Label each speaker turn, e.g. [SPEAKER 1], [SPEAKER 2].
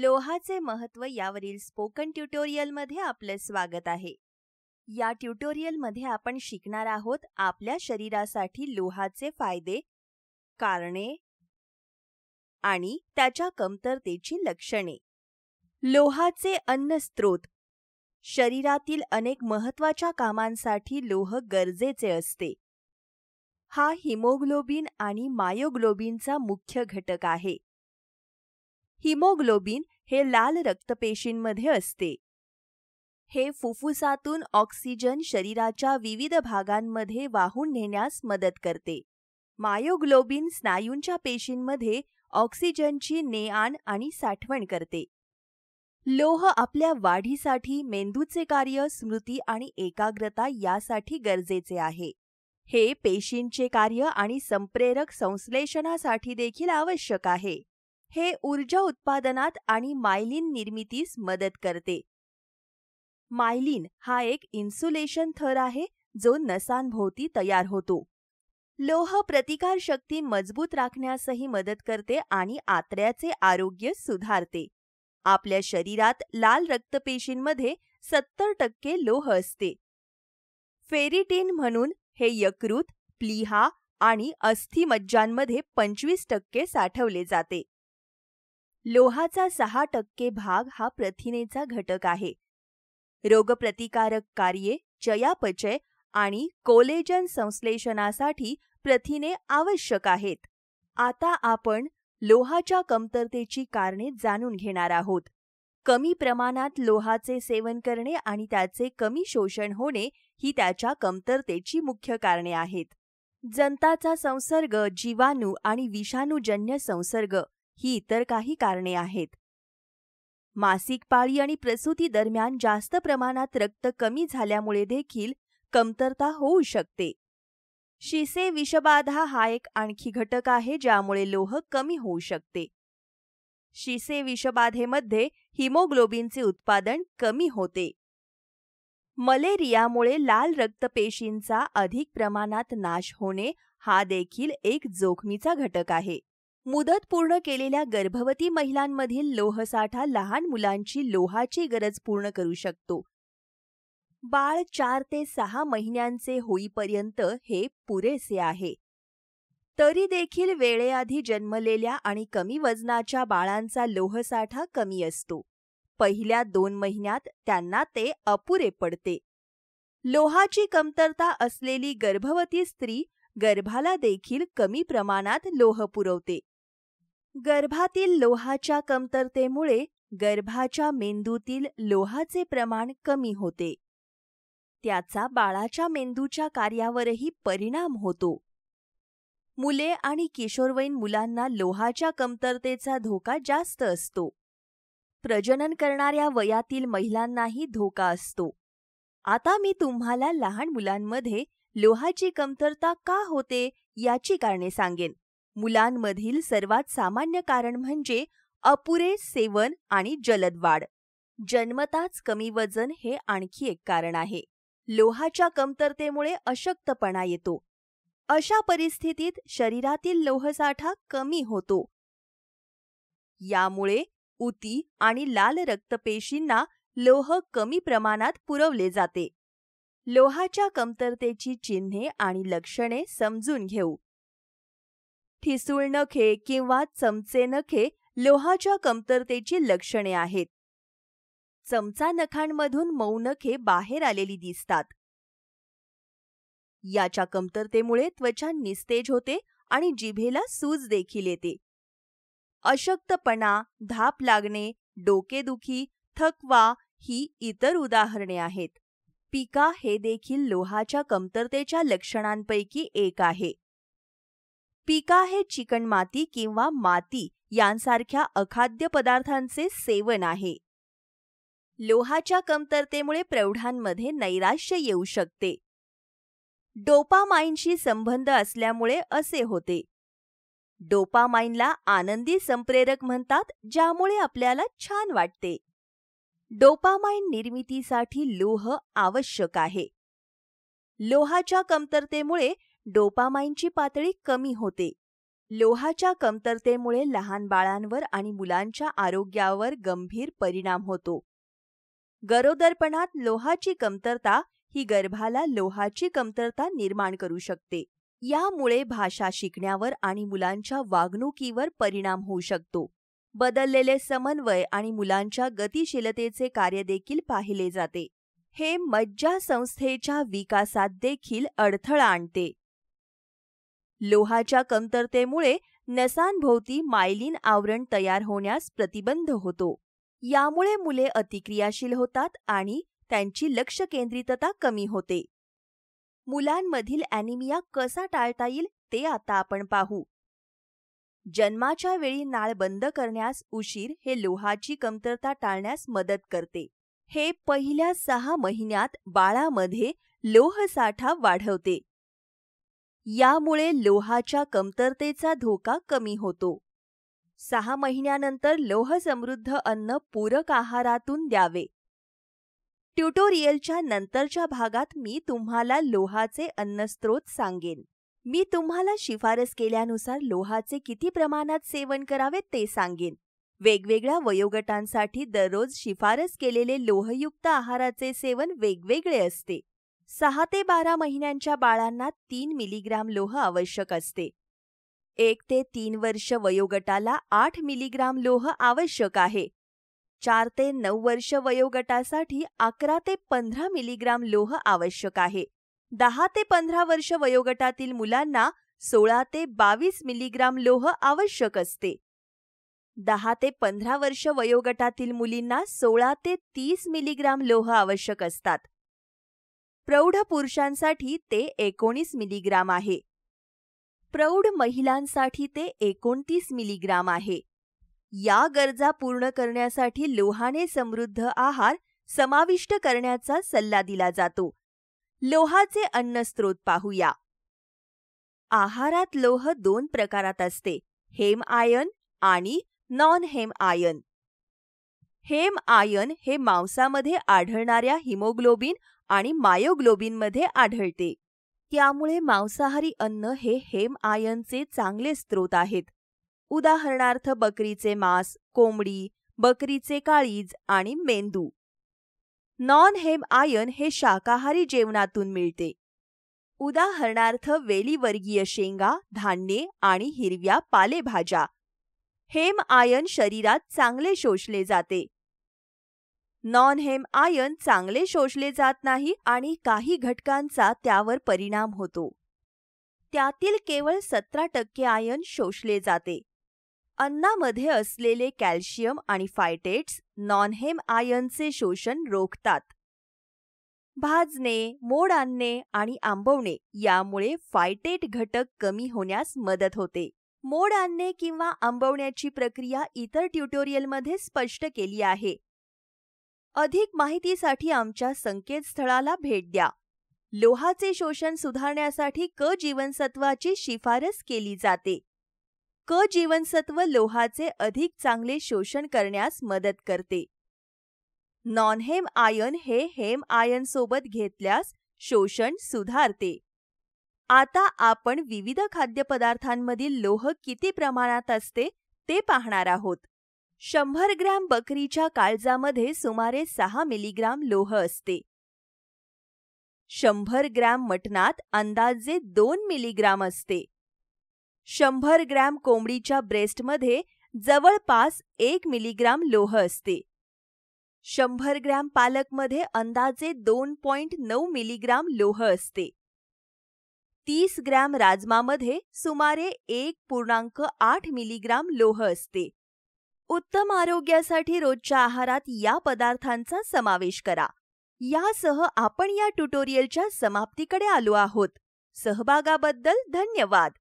[SPEAKER 1] लोहाचे महत्त्व यावरील स्पोकन ट्युटोरियलमध्ये आपलं स्वागत आहे. या ट्युटोरियलमध्ये आपण शिकणार आहोत आपल्या शरीरासाठी लोहाचे फायदे कारणे आणि त्याच्या कमतरतेची लक्षणे. लोहाचे अन्न स्त्रोत शरीरातील अनेक महत्त्वाच्या कामांसाठी लोह गरजेचे असते. हा हिमोग्लोबिन आणि मायोग्लोबिनचा मुख्य घटक आहे. हिमोग्लोबिन हे लाल रक्तपेशींमध्ये असते. हे फुफ्फुसातून ऑक्सिजन शरीराच्या विविध भागांमध्ये वाहून नेण्यास मदत करते. मायोग्लोबिन स्नायूंच्या पेशींमध्ये ऑक्सिजनची ने आण आणि साठवण करते. लोह आपल्या वाढीसाठी मेंदूचे कार्य स्मृती आणि एकाग्रता यासाठी गरजेचे आहे. हे पेशींचे कार्य आणि संप्रेरक संश्लेषणासाठी देखील आवश्यक आहे. हे ऊर्जा उत्पादनात आणि मायलिन निर्मितीस मदत करते. मायलिन हा एक इन्सुलेशन थर आहे जो नसांभोवती तयार होतो. लोह प्रतिकारशक्ती मजबूत राखण्यासही मदत करते आणि आतड्याचे आरोग्य सुधारते. आपल्या शरीरात लाल रक्तपेशींमध्ये सत्तर टक्के लोह असते. फेरिटिन म्हणून हे यकृत प्लीहा आणि अस्थिमज्जांमध्ये पंचवीस टक्के साठवले जाते. लोहाचा सहा टक्के भाग हा प्रथिनेचा घटक आहे. रोगप्रतिकारक कार्ये चयापचय आणि कोलेजन संश्लेषणासाठी प्रथिने आवश्यक आहेत. आता आपण लोहाच्या कमतरतेची कारणे जाणून घेणार आहोत. कमी प्रमाणात लोहाचे सेवन करणे आणि त्याचे कमी शोषण होणे ही त्याच्या कमतरतेची मुख्य कारणे आहेत. जंताचा संसर्ग जीवाणू आणि विषाणूजन्य संसर्ग ही इतर काही कारणे आहेत. मासिक पाळी आणि प्रसूती दरम्यान जास्त प्रमाणात रक्त कमी झाल्यामुळे देखील कमतरता होऊ शकते. शिसे विषबाधा हा एक आणखी घटक आहे ज्यामुळे लोह कमी होऊ शकते. शिसे विषबाधेमध्ये हिमोग्लोबिनचे उत्पादन कमी होते. मलेरियामुळे लाल रक्तपेशींचा अधिक प्रमाणात नाश होणे हा देखील एक जोखमीचा घटक आहे. मुदत पूर्ण केलेल्या गर्भवती महिलांमधील लोहसाठा लहान मुलांची लोहाची गरज पूर्ण करू शकतो. बाळ चार ते सहा महिन्यांचे होईपर्यंत हे पुरेसे आहे. तरी देखील वेळेआधी जन्मलेल्या आणि कमी वजनाच्या बाळांचा लोहसाठा कमी असतो. पहिल्या दोन महिन्यात त्यांना ते अपुरे पडते. लोहाची कमतरता असलेली गर्भवती स्त्री गर्भाला देखील कमी प्रमाणात लोह पुरवते. गर्भातील लोहाच्या कमतरतेमुळे गर्भाच्या मेंदूतील लोहाचे प्रमाण कमी होते. त्याचा बाळाच्या मेंदूच्या कार्यावरही परिणाम होतो. मुले आणि किशोरवयीन मुलांना लोहाच्या कमतरतेचा धोका जास्त असतो. प्रजनन करणाऱ्या वयातील महिलांनाही धोका असतो. आता मी तुम्हाला लहान मुलांमध्ये लोहाची कमतरता का होते याची कारणे सांगेन. मुलांमधील सर्वात सामान्य कारण म्हणजे अपुरे सेवन आणि जलद वाढ जन्मताच कमी वजन हे आणखी एक कारण आहे. लोहाच्या कमतरतेमुळे अशक्तपणा येतो. अशा परिस्थितीत शरीरातील लोहसाठा कमी होतो. यामुळे उती आणि लाल रक्तपेशींना लोह कमी प्रमाणात पुरवले जाते. लोहाच्या कमतरतेची चिन्हे आणि लक्षणे समजून घेऊ. ठिसूळ नखे किंवा चमचे नखे लोहाच्या कमतरतेची लक्षणे आहेत. चमचा नखांमधून मऊ नखे बाहेर आलेली दिसतात. याच्या कमतरतेमुळे त्वचा निस्तेज होते आणि जिभेला सूज देखील येते. अशक्तपणा धाप लागणे डोकेदुखी थकवा ही इतर उदाहरणे आहेत. पिका हे देखील लोहाच्या कमतरतेच्या लक्षणांपैकी एक आहे. पिका हे चिकणमाती किंवा माती यांसारख्या अखाद्य पदार्थांचे सेवन आहे. लोहाच्या कमतरतेमुळे प्रौढांमध्ये नैराश्य येऊ शकते. डोपामाइनशी संबंध असल्यामुळे असे होते. डोपामाइनला आनंदी संप्रेरक म्हणतात ज्यामुळे आपल्याला छान वाटते. डोपामाइन निर्मितीसाठी लोह आवश्यक आहे. लोहाच्या कमतरतेमुळे डोपामाइनची पातळी कमी होते. लोहाच्या कमतरतेमुळे लहान बाळांवर आणि मुलांच्या आरोग्यावर गंभीर परिणाम होतो. गरोदरपणात लोहाची कमतरता ही गर्भाला लोहाची कमतरता निर्माण करू शकते. यामुळे भाषा शिकण्यावर आणि मुलांच्या वागणुकीवर परिणाम होऊ शकतो. बदललेले समन्वय आणि मुलांच्या गतिशीलतेचे कार्य देखील पाहिले जाते. हे मज्जा संस्थेच्या विकासात देखील अडथळा आणते. लोहाच्या कमतरतेमुळे नसांभोवती मायलिन आवरण तयार होण्यास प्रतिबंध होतो. यामुळे मुले अतिक्रियाशील होतात आणि त्यांची लक्ष केंद्रितता कमी होते. मुलांमधील ॲनिमिया कसा टाळता येईल ते आता आपण पाहू. जन्माच्या वेळी नाळ बंद करण्यास उशीर हे लोहाची कमतरता टाळण्यास मदत करते. हे पहिल्या सहा महिन्यात बाळामध्ये लोहसाठा वाढवते. यामुळे लोहाच्या कमतरतेचा धोका कमी होतो. सहा महिन्यानंतर लोह समृद्ध अन्न पूरक आहारातून द्यावे. ट्युटोरियलच्या नंतरच्या भागात मी तुम्हाला लोहाचे अन्नस्त्रोत सांगेन. मी तुम्हाला शिफारस केल्यानुसार लोहाचे किती प्रमाणात सेवन करावे ते सांगेन. वेगवेगळ्या वयोगटांसाठी दररोज शिफारस केलेले लोहयुक्त आहाराचे सेवन वेगवेगळे असते. सहा ते बारा महिन्यांच्या बाळांना तीन मिलीग्राम लोह आवश्यक असते. एक ते तीन वर्ष वयोगटाला आठ मिलीग्राम लोह आवश्यक आहे. चार ते नऊ वर्ष वयोगटासाठी अकरा ते पंधरा मिलीग्राम लोह आवश्यक आहे. दहा ते पंधरा वर्ष वयोगटातील मुलांना सोळा ते बावीस मिलीग्राम लोह आवश्यक असते. दहा ते पंधरा वर्ष वयोगटातील मुलींना सोळा ते तीस मिलीग्राम लोह आवश्यक असतात. प्रौढ पुरुषांसाठी ते एकोणीस मिलीग्राम आहे. प्रौढ महिलांसाठी ते एकोणतीस मिलीग्राम आहे. या गरजा पूर्ण करण्यासाठी लोहाने समृद्ध आहार समाविष्ट करण्याचा सल्ला दिला जातो. लोहाचे अन्नस्त्रोत पाहूया. आहारात लोह दोन प्रकारात असते हेम आयन आणि non heme iron. Heme iron हे मांसामध्ये आढळणाऱ्या हिमोग्लोबिन आणि मायोग्लोबिनमध्ये आढळते. त्यामुळे मांसाहारी अन्न हे हेम आयनचे चांगले स्रोत आहेत. उदाहरणार्थ बकरीचे मांस कोंबडी बकरीचे काळीज आणि मेंदू. नॉन हेम आयन हे शाकाहारी जेवणातून मिळते. उदाहरणार्थ वेलीवर्गीय शेंगा धान्ये आणि हिरव्या पालेभाज्या हेम आयन शरीरात चांगले शोषले जाते. नॉन हेम आयन चांगले शोषले जात नाही आणि काही घटकांचा त्यावर परिणाम होतो. त्यातील केवळ सतरा टक्के आयन शोषले जाते. अन्नामध्ये असलेले कॅल्शियम आणि फायटेट्स नॉन हेम आयनचे शोषण रोखतात. भाजणे मोड आणणे आणि आंबवणे यामुळे फायटेट घटक कमी होण्यास मदत होते. मोड आणणे किंवा आंबवण्याची प्रक्रिया इतर ट्युटोरियलमध्ये स्पष्ट केली आहे. अधिक माहितीसाठी आमच्या संकेतस्थळाला भेट द्या. लोहाचे शोषण सुधारण्यासाठी क जीवनसत्वाची शिफारस केली जाते. क जीवनसत्व लोहाचे अधिक चांगले शोषण करण्यास मदत करते. नॉनहेम आयन हे हेम आयन सोबत घेतल्यास शोषण सुधारते. आता आपण विविध खाद्यपदार्थांमधील लोह किती प्रमाणात असते ते पाहणार आहोत. शंभर ग्रॅम बकरीच्या काळजामध्ये सुमारे सहा मिलीग्राम लोह असते. शंभर ग्रॅम मटणात अंदाजे दोन मिलीग्राम असते. शंभर ग्रॅम कोंबडीच्या ब्रेस्टमध्ये जवळपास एक मिलीग्राम लोह असते. शंभर ग्रॅम पालकमध्ये अंदाजे दोन पॉइंट नऊ मिलीग्राम लोह असते. तीस ग्रॅम राजमामध्ये सुमारे एक पूर्णांक आठ मिलीग्राम लोह असते. उत्तम आरोग्यासाठी रोजच्या आहारात या पदार्थांचा समावेश करा. यासह आपण या ट्युटोरियलच्या समाप्तीकडे आलो आहोत. सहभागाबद्दल धन्यवाद!